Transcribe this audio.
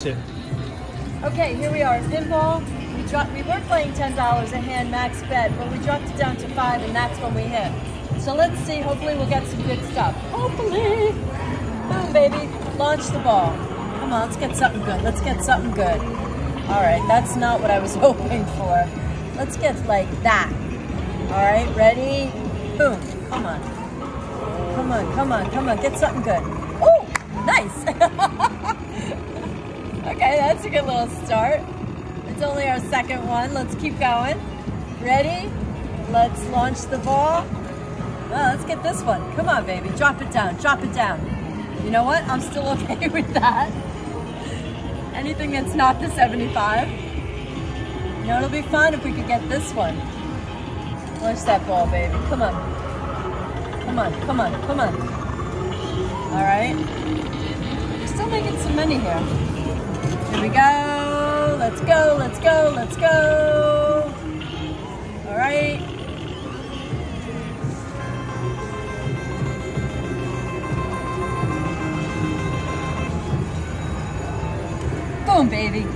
Okay, here we are. Pinball. We dropped. We were playing ten dollars a hand max bet, but we dropped it down to five, and that's when we hit. So let's see. Hopefully, we'll get some good stuff. Hopefully. Boom, baby. Launch the ball. Come on, let's get something good. Let's get something good. All right, that's not what I was hoping for. Let's get like that. All right, ready? Boom. Come on. Come on, come on, come on. Get something good. Oh, nice. A good little start. It's only our second one. Let's keep going. Ready? Let's launch the ball. Oh, let's get this one. Come on, baby. Drop it down. Drop it down. You know what? I'm still okay with that. Anything that's not the 75. You know, it'll be fun if we could get this one. Launch that ball, baby. Come on. Come on, come on, come on. All right. We're still making some money here. Here we go. Let's go, let's go, let's go. All right. Boom, baby.